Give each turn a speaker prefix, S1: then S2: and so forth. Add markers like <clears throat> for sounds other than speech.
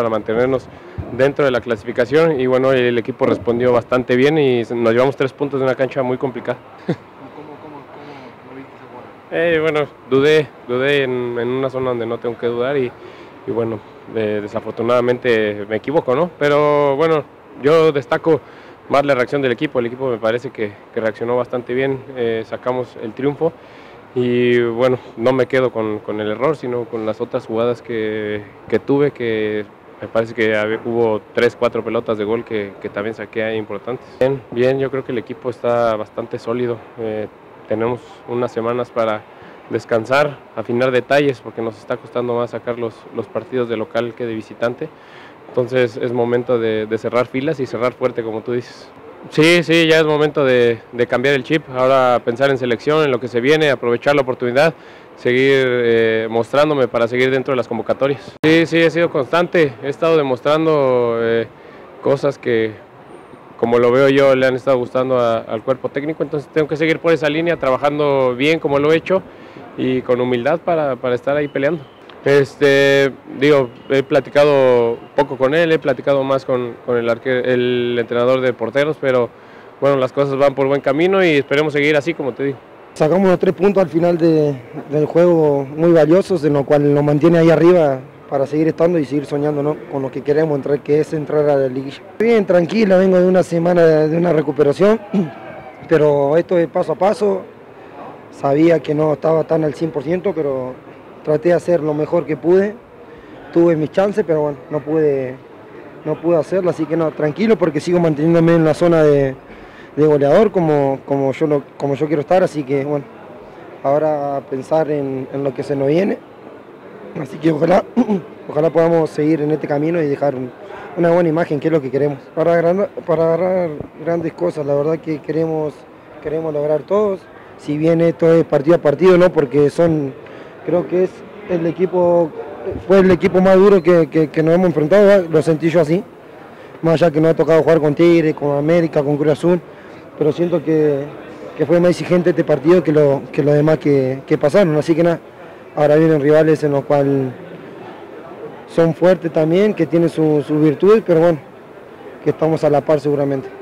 S1: para mantenernos dentro de la clasificación y bueno, el equipo respondió bastante bien y nos llevamos tres puntos de una cancha muy complicada. <laughs>
S2: ¿Cómo, cómo, cómo lo viste esa jugada?
S1: Eh, bueno, dudé, dudé en, en, una zona donde no tengo que dudar y, y bueno, de, desafortunadamente me equivoco, ¿no? Pero bueno, yo destaco más la reacción del equipo, el equipo me parece que, que reaccionó bastante bien, eh, sacamos el triunfo y bueno, no me quedo con, con, el error, sino con las otras jugadas que, que tuve, que me parece que hubo tres, cuatro pelotas de gol que, también saqué importantes. Bien, bien, yo creo que el equipo está bastante sólido, eh, tenemos unas semanas para descansar, afinar detalles, porque nos está costando más sacar los, los partidos de local que de visitante. Entonces es momento de, de, cerrar filas y cerrar fuerte, como tú dices. Sí, sí, ya es momento de, de, cambiar el chip, ahora pensar en selección, en lo que se viene, aprovechar la oportunidad, seguir eh, mostrándome para seguir dentro de las convocatorias. Sí, sí, he sido constante, he estado demostrando eh, cosas que, como lo veo yo, le han estado gustando al cuerpo técnico, entonces tengo que seguir por esa línea, trabajando bien como lo he hecho y con humildad para, para estar ahí peleando. Este, digo, he platicado poco con él, he platicado más con, el, el, entrenador de porteros, pero bueno, las cosas van por buen camino y esperemos seguir así, como te digo.
S3: Sacamos los tres puntos al final de, del juego muy valiosos, en lo cual nos mantiene ahí arriba para seguir estando y seguir soñando con lo que queremos entrar, que es entrar a la liguilla. Bien, tranquila, vengo de una semana de una recuperación, pero esto es paso a paso. Sabía que no estaba tan al 100%, pero traté de hacer lo mejor que pude, tuve mis chances, pero bueno, no pude, no pude hacerlo, así que no, tranquilo porque sigo manteniéndome en la zona de, goleador como, como, yo lo, como yo quiero estar, así que bueno, ahora pensar en, lo que se nos viene, así que ojalá, <clears throat> ojalá podamos seguir en este camino y dejar un, una buena imagen, que es lo que queremos. Para agarrar, para agarrar grandes cosas, la verdad que queremos, queremos lograr todos, si bien esto es partido a partido, ¿no? porque son creo que es el equipo, fue el equipo más duro que, que, nos hemos enfrentado, ¿verdad? lo sentí yo así, más allá que no ha tocado jugar con Tigre, con América, con Cruz Azul, pero siento que, que fue más exigente este partido que lo, que lo demás que, que pasaron, así que nada, ahora vienen rivales en los cuales son fuertes también, que tienen sus su virtudes, pero bueno, que estamos a la par seguramente.